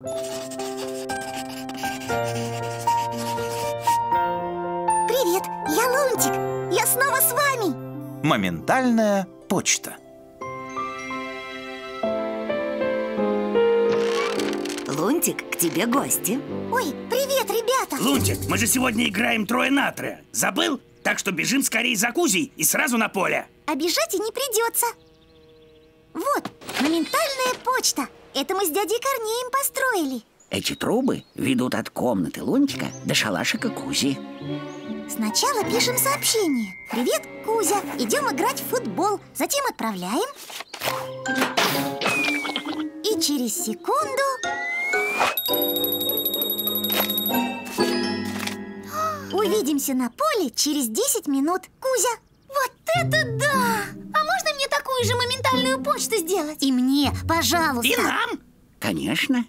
Привет, я Лунтик. Я снова с вами. Моментальная почта. Лунтик, к тебе гости. Ой, привет, ребята. Лунтик, мы же сегодня играем трое на трое. Забыл? Так что бежим скорее за Кузей и сразу на поле. Обижать и не придется. Вот, моментальная почта. Это мы с дядей Корнеем построили. Эти трубы ведут от комнаты Лунтика до шалашика Кузи. Сначала пишем сообщение. Привет, Кузя. Идем играть в футбол. Затем отправляем. И через секунду... Увидимся на поле через 10 минут. Кузя, вот это да! Почту сделать? И мне, пожалуйста. И нам? Конечно.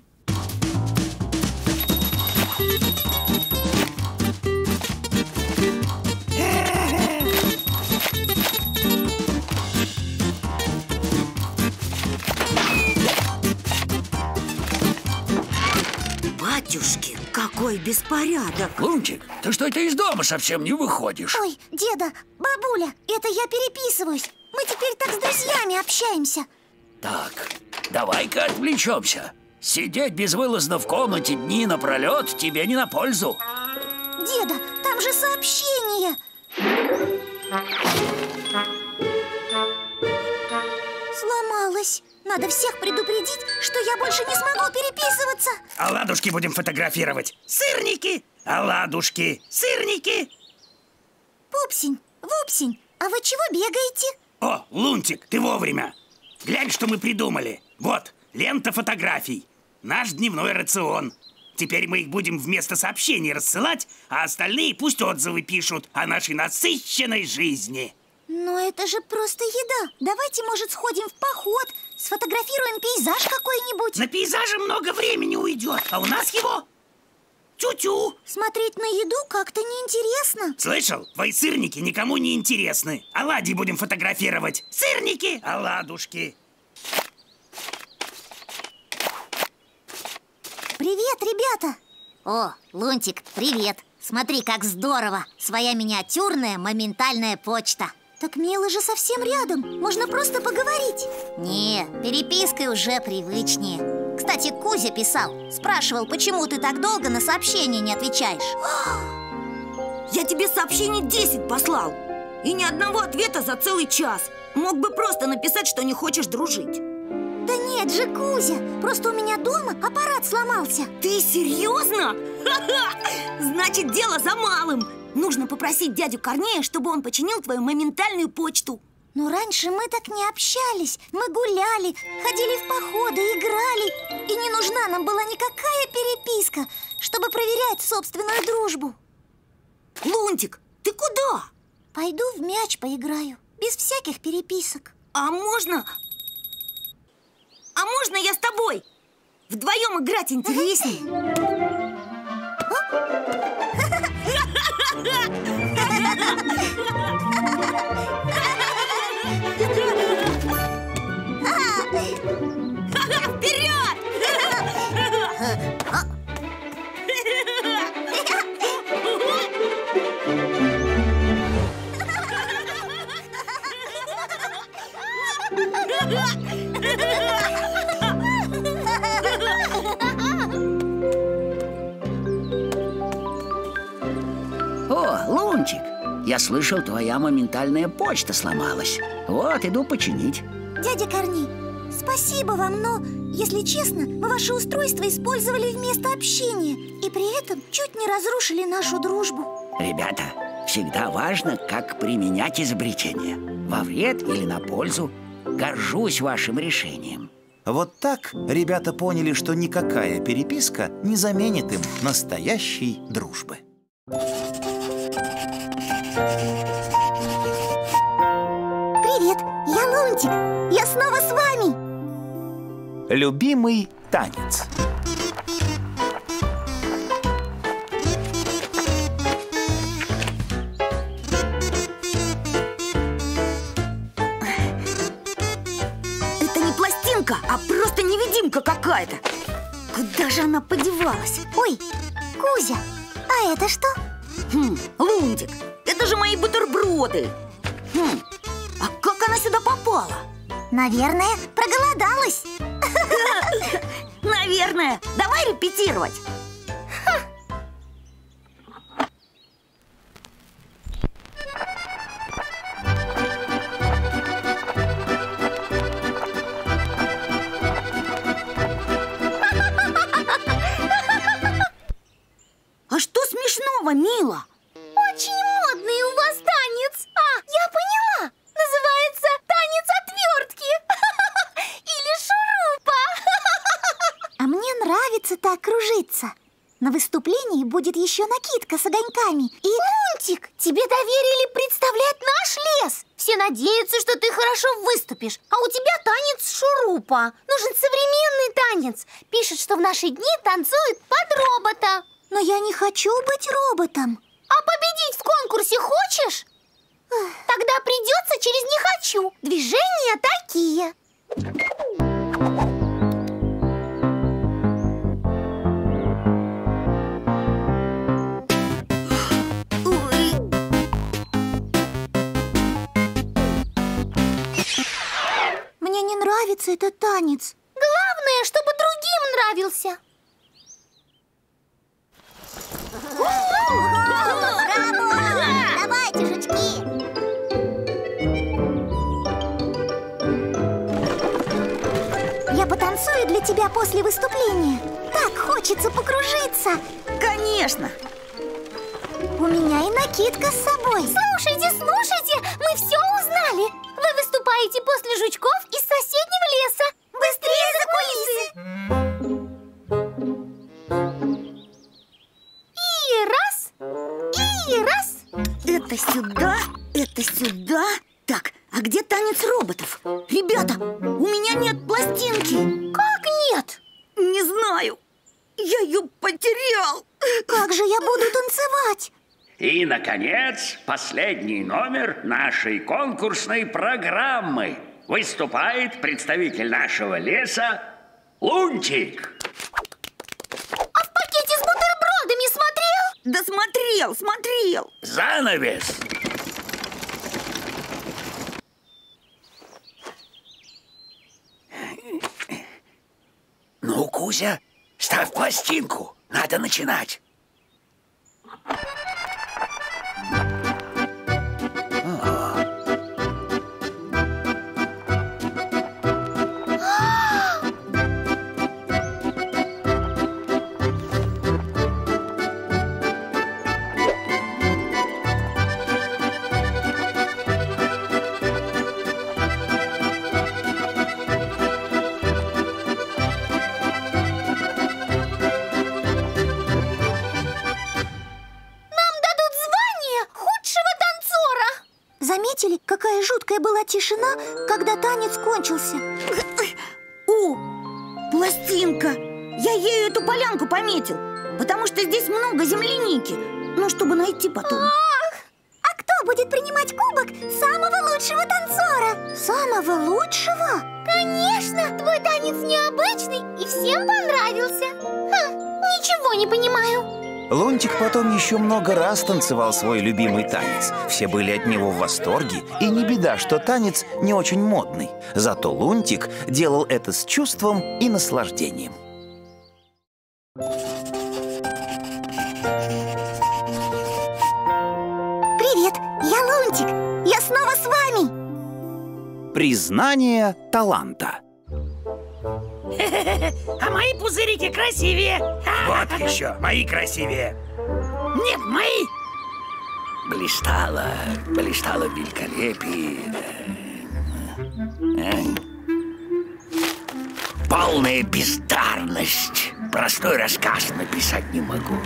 Батюшки, какой беспорядок! Лунтик, ты что-то из дома совсем не выходишь Ой, деда, бабуля, это я переписываюсь. Мы теперь так с друзьями общаемся. Так, давай-ка отвлечемся Сидеть безвылазно в комнате дни напролет тебе не на пользу Деда, там же сообщение. Сломалось. Надо всех предупредить, что я больше не смогу переписываться. Оладушки будем фотографировать. Сырники, оладушки, сырники. Пупсень, Вупсень, а вы чего бегаете? О, Лунтик, ты вовремя. Глянь, что мы придумали. Вот, лента фотографий. Наш дневной рацион. Теперь мы их будем вместо сообщений рассылать, а остальные пусть отзывы пишут о нашей насыщенной жизни. Но это же просто еда. Давайте, может, сходим в поход, сфотографируем пейзаж какой-нибудь. На пейзаже много времени уйдет, а у нас его тю-тю. Смотреть на еду как-то неинтересно. Слышал? Твои сырники никому не интересны. Оладьи будем фотографировать. Сырники, оладушки. Привет, ребята! О, Лунтик, привет! Смотри, как здорово! Своя миниатюрная моментальная почта. Так мило же совсем рядом. Можно просто поговорить. Не, перепиской уже привычнее. Кстати, Кузя писал. Спрашивал, почему ты так долго на сообщения не отвечаешь. Я тебе сообщений 10 послал И ни одного ответа за целый час Мог бы просто написать, что не хочешь дружить Да нет же, Кузя, просто у меня дома аппарат сломался. Ты серьезно? Значит, дело за малым Нужно попросить дядю Корнея, чтобы он починил твою моментальную почту Но раньше мы так не общались. Мы гуляли, ходили в походы, играли. И не нужна нам была никакая переписка, чтобы проверять собственную дружбу. Лунтик, ты куда? Пойду в мяч поиграю, без всяких переписок. А можно... А можно я с тобой? Вдвоем играть интересней слышал, твоя моментальная почта сломалась. Вот, иду починить. Дядя Корней, спасибо вам, но, если честно, мы ваше устройство использовали вместо общения И при этом чуть не разрушили нашу дружбу. Ребята, всегда важно, как применять изобретение. Во вред или на пользу. Горжусь вашим решением. Вот так ребята поняли, что никакая переписка не заменит им настоящей дружбы. Привет, я Лунтик. Я снова с вами. Любимый танец. Это не пластинка, а просто невидимка какая-то Куда же она подевалась? Ой, Кузя, а это что? Хм, Лундик, это же мои бутерброды. Хм, а как она сюда попала? Наверное, проголодалась. Наверное, давай репетировать будет еще накидка с огоньками. И... Лунтик, тебе доверили представлять наш лес! Все надеются, что ты хорошо выступишь. А у тебя танец шурупа. Нужен современный танец. Пишет, что в наши дни танцуют под робота. Но я не хочу быть роботом. А победить в конкурсе хочешь? Тогда придется через «не хочу». Движения такие. Нравится этот танец. Главное, чтобы другим нравился. Давайте, жучки! Я потанцую для тебя после выступления. Так хочется покружиться. конечно У меня и накидка с собой. Слушайте, слушайте, мы все узнали. Выступаете после жучков из соседнего леса. Быстрее за кулисы. И раз, и раз. Это сюда, это сюда Так, а где танец роботов? Ребята, у меня нет пластинки Как нет? Не знаю Я ее потерял Как же я буду танцевать? И, наконец, последний номер нашей конкурсной программы. Выступает представитель нашего леса Лунтик. А в пакете с бутербродами смотрел? Да смотрел, смотрел Занавес. Ну, Кузя, ставь пластинку. Надо начинать. Была тишина, когда танец кончился? О, пластинка! Я ею эту полянку пометил Потому что здесь много земляники. Ну, чтобы найти потом потом еще много раз танцевал свой любимый танец. Все были от него в восторге, и не беда, что танец не очень модный. Зато Лунтик делал это с чувством и наслаждением. Привет, я Лунтик, я снова с вами Признание таланта. А мои пузырики красивее. Вот еще, мои красивее. Нет, мои. Блистала, блистала в великолепии. Э. Полная бездарность. Простой рассказ написать не могу.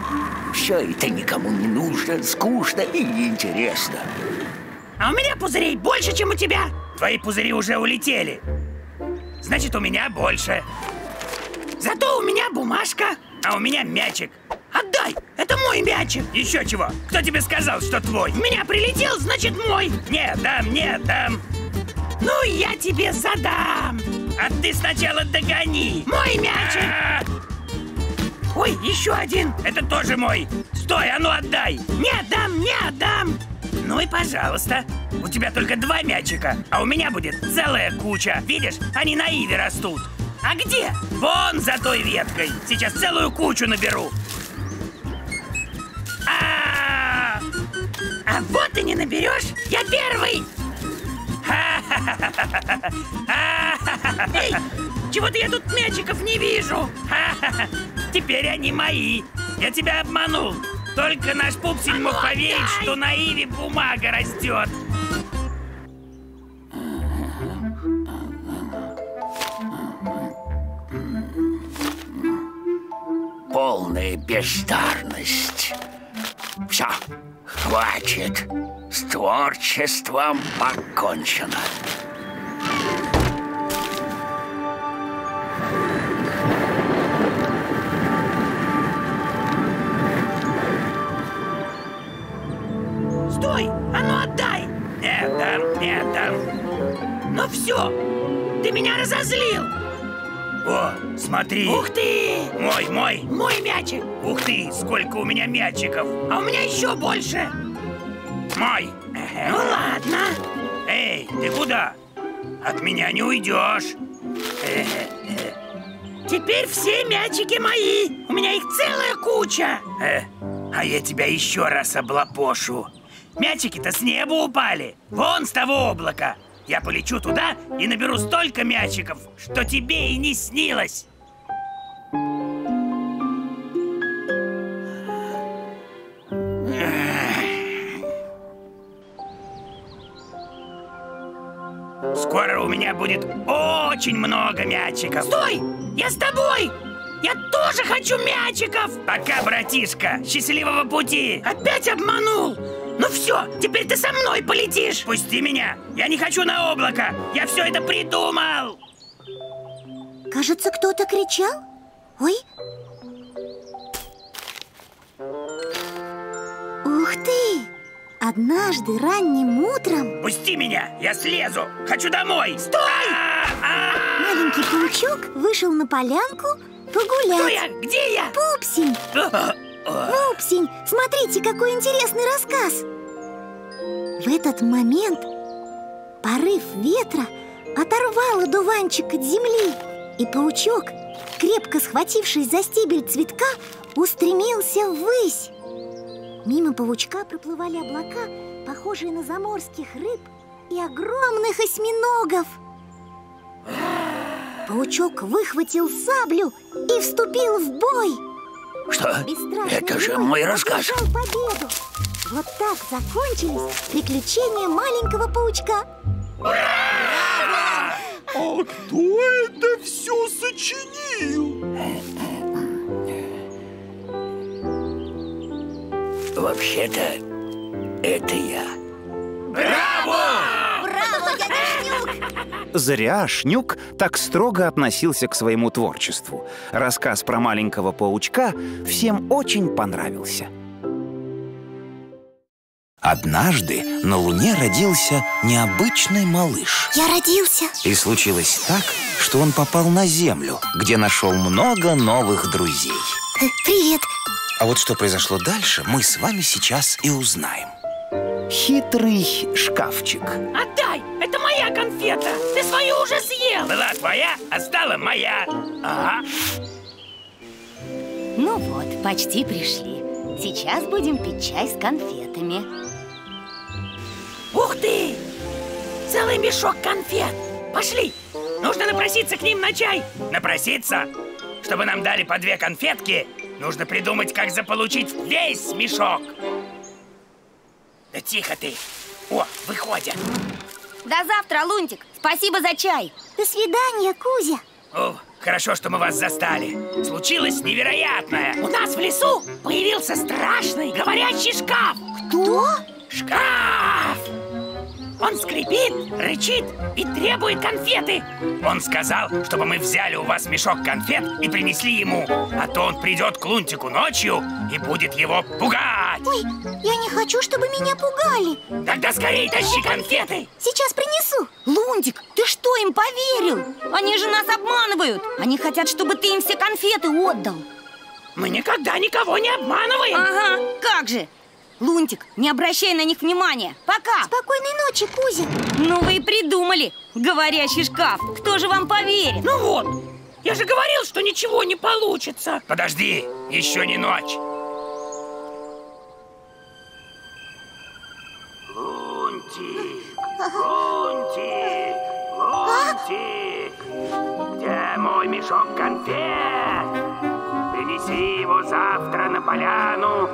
Все это никому не нужно, скучно и неинтересно. А у меня пузырей больше, чем у тебя. Твои пузыри уже улетели. Значит, у меня больше. Зато у меня бумажка, а у меня мячик. Отдай! Это мой мячик! Еще чего? Кто тебе сказал, что твой? Меня прилетел, значит мой! Нет, дам, нет, дам! Ну, я тебе задам! А ты сначала догони! Мой мячик! Ой, еще один! Это тоже мой! Стой, а ну отдай! Не отдам, не отдам! Ну и пожалуйста. У тебя только два мячика, а у меня будет целая куча. Видишь, они на иве растут. А где? Вон за той веткой. Сейчас целую кучу наберу. Вот и не наберешь. Я первый. Эй, чего-то я тут мячиков не вижу. Теперь они мои. Я тебя обманул. Только наш пупсик мог поверить, что на Иве бумага растет. Полная бездарность. Все, хватит. С творчеством покончено. Стой! А ну отдай! Не дам. Ну все, ты меня разозлил. О, смотри. Ух ты! Мой, мой. Мой мячик. Ух ты, сколько у меня мячиков. А у меня еще больше. Мой. Ну ладно. Эй, ты куда? От меня не уйдешь. Теперь все мячики мои. У меня их целая куча. Э, а я тебя еще раз облапошу. Мячики-то с неба упали. Вон с того облака. Я полечу туда и наберу столько мячиков, что тебе и не снилось. Скоро у меня будет очень много мячиков. Стой! Я с тобой! Я тоже хочу мячиков! Пока, братишка! Счастливого пути! Опять обманул! Ну все, теперь ты со мной полетишь! Пусти меня! Я не хочу на облако! Я все это придумал! Кажется, кто-то кричал. Ой. Ух ты! Однажды ранним утром Пусти меня! Я слезу! Хочу домой! Стой! А-а-а! маленький паучок вышел на полянку Кто погулять. я? Где я? Пупсень! Пупсень, смотрите, какой интересный рассказ! В этот момент порыв ветра оторвал одуванчик от земли, и паучок, крепко схватившись за стебель цветка, устремился ввысь. Мимо паучка проплывали облака, похожие на заморских рыб и огромных осьминогов. Паучок выхватил саблю и вступил в бой. Что? Это же мой рассказ. победу. Вот так закончились приключения маленького паучка. А кто это все сочинил? Вообще-то, это я. Зря Шнюк так строго относился к своему творчеству. Рассказ про маленького паучка всем очень понравился. Однажды на Луне родился необычный малыш. Я родился. И случилось так, что он попал на Землю, где нашел много новых друзей. Э, Привет. А вот что произошло дальше, мы с вами сейчас и узнаем. Хитрый шкафчик. Отдай! Моя конфета! Ты свою уже съел! Была твоя, а стала моя. Ага. Ну вот, почти пришли. Сейчас будем пить чай с конфетами. Ух ты! Целый мешок конфет! Пошли! Нужно напроситься к ним на чай! Напроситься? Чтобы нам дали по две конфетки, нужно придумать, как заполучить весь мешок! Да тихо ты! О, выходят! До завтра, Лунтик. Спасибо за чай. До свидания, Кузя. О, хорошо, что мы вас застали. Случилось невероятное. У нас в лесу появился страшный говорящий шкаф. Кто? Шкаф! Он скрипит, рычит и требует конфеты. Он сказал, чтобы мы взяли у вас мешок конфет и принесли ему. А то он придет к Лунтику ночью и будет его пугать. Ой, я не хочу, чтобы меня пугали. Тогда скорее тащи конфеты. Сейчас принесу. Лунтик, ты что, им поверил? Они же нас обманывают. Они хотят, чтобы ты им все конфеты отдал. Мы никогда никого не обманываем. Ага, как же Лунтик, не обращай на них внимания. Пока. Спокойной ночи, Кузя. Ну вы и придумали Говорящий шкаф. Кто же вам поверит? Ну вот, я же говорил, что ничего не получится. Подожди, еще не ночь. Лунтик, Лунтик, Лунтик. Где мой мешок конфет? Принеси его завтра на поляну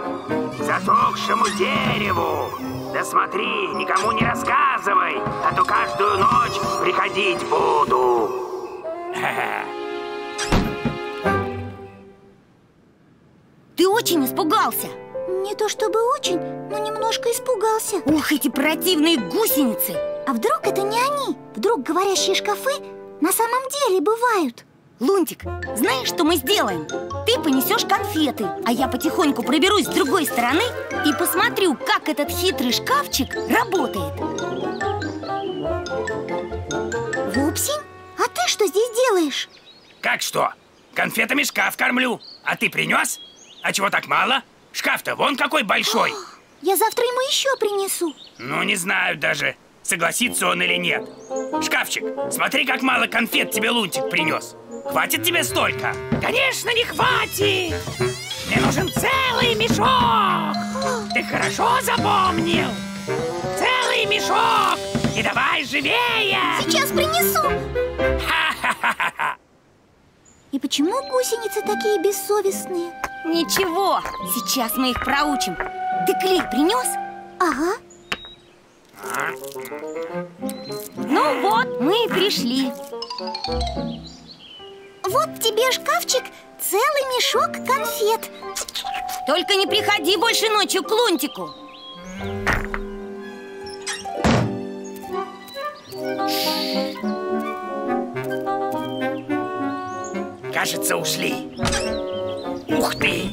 к засохшему дереву. Да смотри, никому не рассказывай, а то каждую ночь приходить буду. Ты очень испугался? Не то чтобы очень, но немножко испугался. Ух, эти противные гусеницы! А вдруг это не они? Вдруг говорящие шкафы на самом деле бывают? Лунтик, знаешь, что мы сделаем? Ты понесешь конфеты, а я потихоньку проберусь с другой стороны и посмотрю, как этот хитрый шкафчик работает Вупсень, а ты что здесь делаешь? Как что? Конфетами шкаф кормлю А ты принес? А чего так мало? Шкаф-то вон какой большой Я завтра ему еще принесу Ну, не знаю даже, согласится он или нет. Шкафчик, смотри, как мало конфет тебе Лунтик принес. Хватит тебе столько? Конечно, не хватит! Мне нужен целый мешок! Ты хорошо запомнил? Целый мешок! И давай живее! Сейчас принесу! Ха-ха-ха-ха И почему гусеницы такие бессовестные? Ничего, сейчас мы их проучим. Ты клей принес? Ага Ну вот, мы и пришли Вот тебе шкафчик, целый мешок конфет Только не приходи больше ночью к Лунтику Кажется, ушли. Ух ты!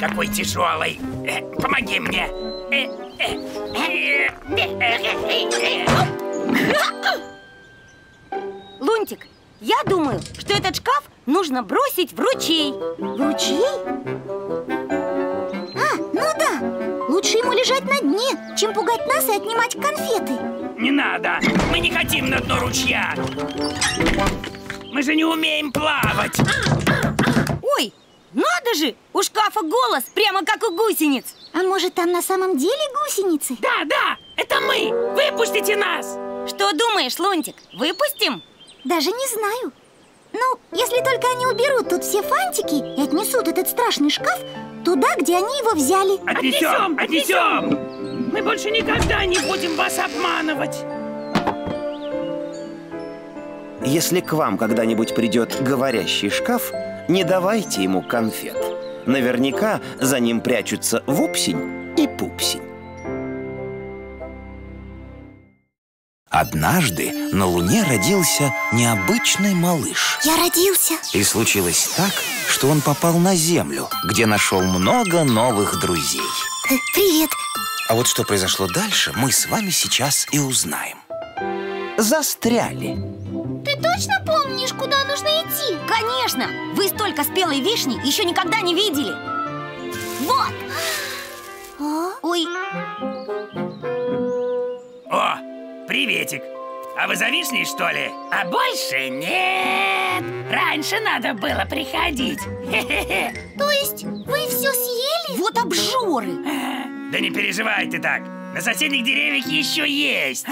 Какой тяжелый! Э, помоги мне! Э. Лунтик, я думаю, что этот шкаф нужно бросить в ручей В ручей? А, ну да Лучше ему лежать на дне, чем пугать нас и отнимать конфеты Не надо! Мы не хотим на дно ручья! Мы же не умеем плавать! Надо же! У шкафа голос, прямо как у гусениц А может там на самом деле гусеницы? Да, да! Это мы! Выпустите нас! Что думаешь, Лунтик, выпустим? Даже не знаю Ну, если только они уберут тут все фантики И отнесут этот страшный шкаф Туда, где они его взяли Отнесем! Отнесем! Мы больше никогда не будем вас обманывать! Если к вам когда-нибудь придет говорящий шкаф, не давайте ему конфет. Наверняка за ним прячутся Вупсень и Пупсень. Однажды на Луне родился необычный малыш. Я родился И случилось так, что он попал на Землю, где нашел много новых друзей. Э, Привет А вот что произошло дальше, мы с вами сейчас и узнаем. Застряли. Точно помнишь, куда нужно идти? Конечно! Вы столько спелой вишни еще никогда не видели Вот! А? Ой, О, приветик! А вы за вишней, что ли? А больше нет! Раньше надо было приходить. То есть вы все съели? вот обжоры Да не переживай ты так На соседних деревьях еще есть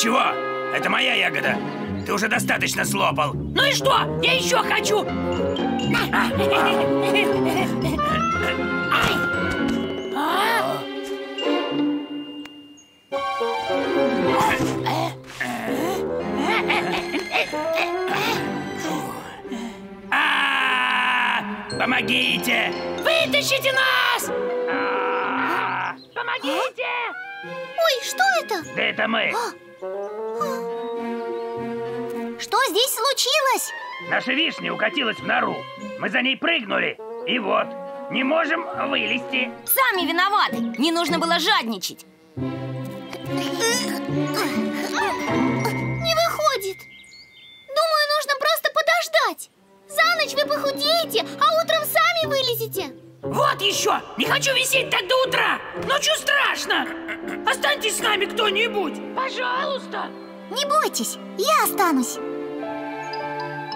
чего? Это моя ягода Ты уже достаточно слопал Ну и что? Я еще хочу А, Помогите! Вытащите нас! А, Помогите! Ой, что это? Да это мы! Здесь случилось? Наша вишня укатилась в нору. Мы за ней прыгнули. И вот, не можем вылезти. Сами виноваты. Не нужно было жадничать. Не выходит. Думаю, нужно просто подождать. За ночь вы похудеете, а утром сами вылезете. Вот еще! Не хочу висеть так до утра! Ночью страшно! Останьтесь с нами кто-нибудь! Пожалуйста! Не бойтесь, я останусь.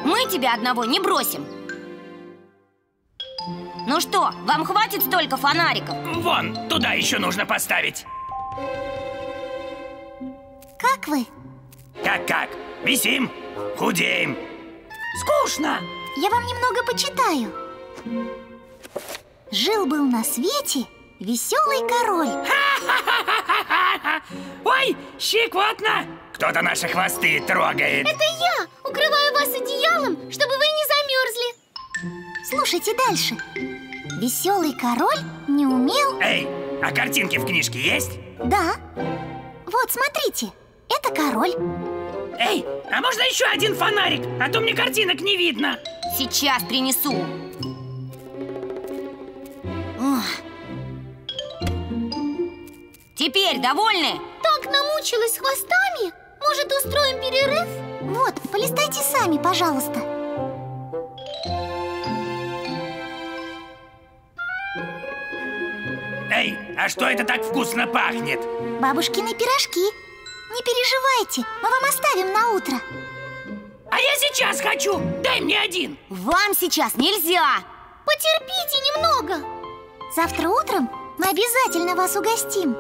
Мы тебя одного не бросим. Ну что, вам хватит столько фонариков? Вон, туда еще нужно поставить. Как вы? Как-как? Висим, худеем. Скучно! Я вам немного почитаю. Жил-был на свете веселый король. Ой, щекотно! Кто-то наши хвосты трогает. Это я укрываю вас одеялом, чтобы вы не замерзли. Слушайте дальше. Веселый король не умел... Эй, а картинки в книжке есть? Да. Вот, смотрите. Это король. Эй, а можно еще один фонарик? А то мне картинок не видно. Сейчас принесу. Теперь довольны? Так намучилась хвостами. Может, устроим перерыв? Вот, полистайте сами, пожалуйста. Эй, а что это так вкусно пахнет? Бабушкины пирожки. Не переживайте, мы вам оставим на утро. А я сейчас хочу! Дай мне один! Вам сейчас нельзя. Потерпите немного. Завтра утром мы обязательно вас угостим.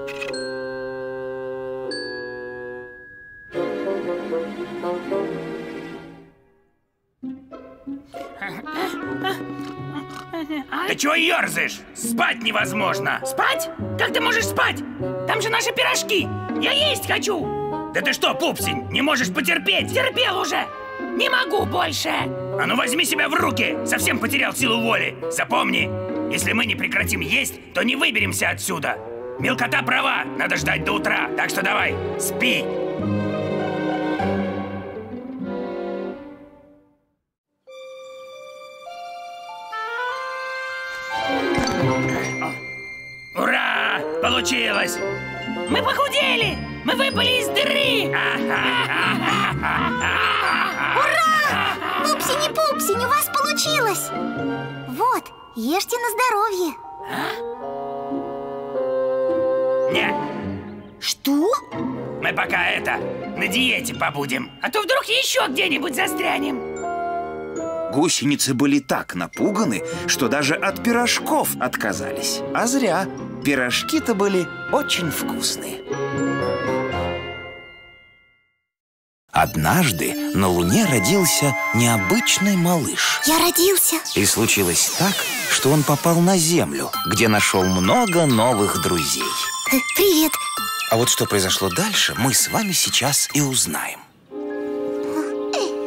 Ты чего ерзаешь? Спать невозможно! Спать? Как ты можешь спать? Там же наши пирожки! Я есть хочу! Да ты что, пупсень, не можешь потерпеть? Терпел уже! Не могу больше! А ну возьми себя в руки! Совсем потерял силу воли! Запомни, если мы не прекратим есть, то не выберемся отсюда! Мелкота права, надо ждать до утра, так что давай, спи! Ура! Получилось! Мы похудели! Мы выпали из дыры! Пупсень-пупсень, у вас получилось! Вот, ешьте на здоровье. Нет, Что? мы пока это, на диете побудем. А то вдруг еще где-нибудь застрянем. Гусеницы были так напуганы, что даже от пирожков отказались. А зря. Пирожки-то были очень вкусные. Однажды на Луне родился необычный малыш. Я родился. И случилось так, что он попал на Землю, где нашел много новых друзей. Э, Привет. А вот что произошло дальше, мы с вами сейчас и узнаем.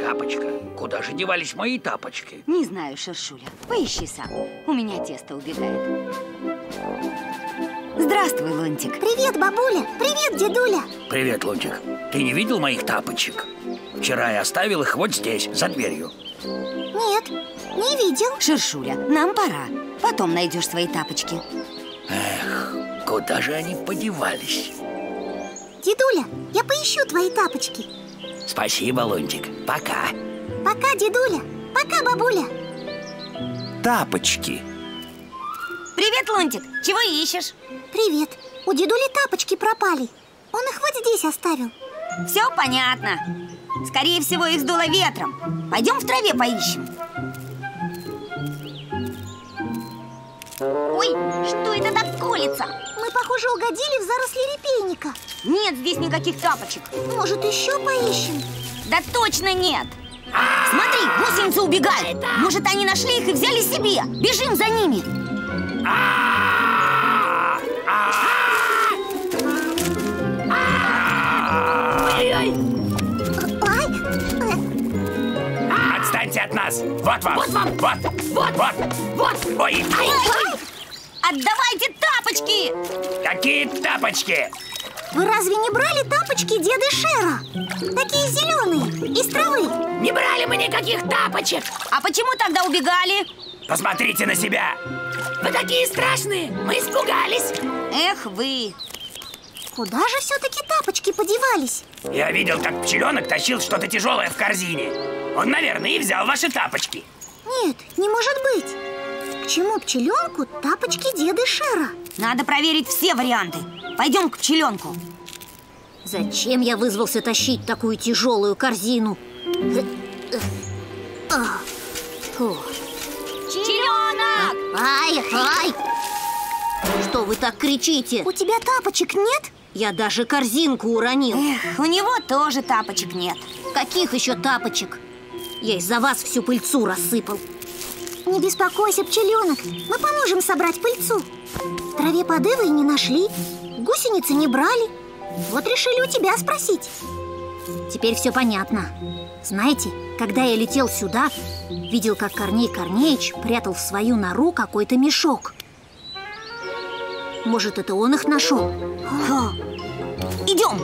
Тапочка, куда же девались мои тапочки? Не знаю, Шершуля. Поищи сам. У меня тесто убегает. Здравствуй, Лунтик. Привет, бабуля. Привет, дедуля. Привет, Лунтик. Ты не видел моих тапочек? Вчера я оставил их вот здесь, за дверью. Нет, не видел. Шершуля, нам пора. Потом найдешь свои тапочки. Эх, куда же они подевались? Дедуля, я поищу твои тапочки. Спасибо, Лунтик. Пока. Пока, дедуля. Пока, бабуля. Тапочки. Привет, Лунтик. Чего ищешь? Привет. У дедули тапочки пропали. Он их вот здесь оставил. Все понятно. Скорее всего, их сдуло ветром. Пойдем в траве поищем. Ой, что это так колется? Мы, похоже, угодили в заросли репейника. Нет здесь никаких тапочек. Может, еще поищем? Да точно нет. Смотри, гусеницы убегают. Может, они нашли их и взяли себе. Бежим за ними. Ай, Отстаньте от нас! Вот вам! Вот вам! Вот! Вот! Вот! вот. Ой! Отдавайте тапочки! Какие тапочки! вы разве не брали тапочки деда Шера? Такие зеленые, из травы. Не брали мы никаких тапочек! А почему тогда убегали? Посмотрите на себя! Вы такие страшные! Мы испугались! Эх вы! Куда же все-таки тапочки подевались? Я видел, как пчеленок тащил что-то тяжелое в корзине. Он, наверное, и взял ваши тапочки. Нет, не может быть. К чему пчеленку тапочки деда Шера? Надо проверить все варианты. Пойдем к пчеленку. Зачем я вызвался тащить такую тяжелую корзину? Пчеленок! Ай, ай! Что вы так кричите? У тебя тапочек нет? Я даже корзинку уронил. Эх, у него тоже тапочек нет. Каких еще тапочек? Я из-за вас всю пыльцу рассыпал. Не беспокойся, пчеленок. Мы поможем собрать пыльцу. В траве подывы не нашли, гусеницы не брали. Вот решили у тебя спросить. Теперь все понятно. Знаете, когда я летел сюда, видел, как Корней Корнеич прятал в свою нору какой-то мешок. Может, это он их нашел? Ха. Идем!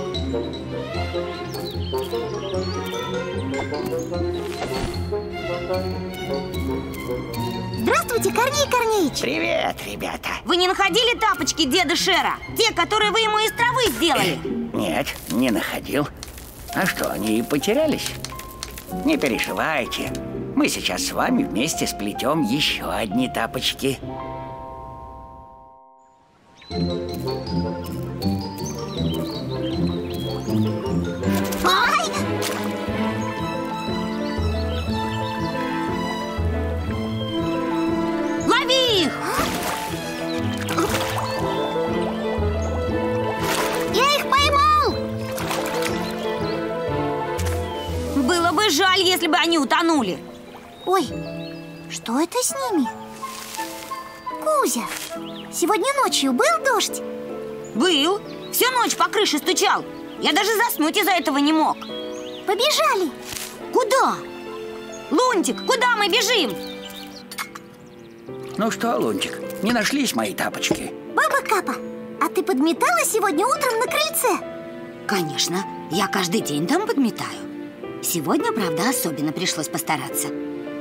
Здравствуйте, Корней Корнеич! Привет, ребята. Вы не находили тапочки деда Шера? Те, которые вы ему из травы сделали? Нет, не находил. А что, они и потерялись? Не переживайте. Мы сейчас с вами вместе сплетем еще одни тапочки. Жаль, если бы они утонули. Ой, что это с ними? Кузя, сегодня ночью был дождь? Был. Всю ночь по крыше стучал. Я даже заснуть из-за этого не мог. Побежали! Куда? Лунтик, куда мы бежим? Ну что, Лунтик, не нашлись мои тапочки? Баба Капа, а ты подметала сегодня утром на крыльце? Конечно, я каждый день там подметаю. Сегодня, правда, особенно пришлось постараться.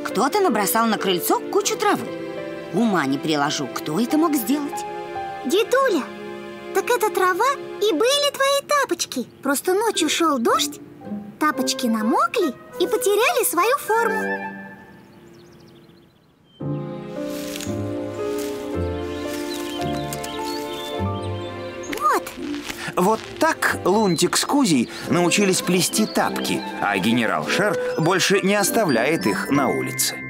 Кто-то набросал на крыльцо кучу травы. Ума не приложу, кто это мог сделать? Дедуля, так это трава и были твои тапочки Просто ночью шел дождь, тапочки намокли и потеряли свою форму Вот, Вот так Лунтик с Кузей научились плести тапки, а генерал Шер больше не оставляет их на улице.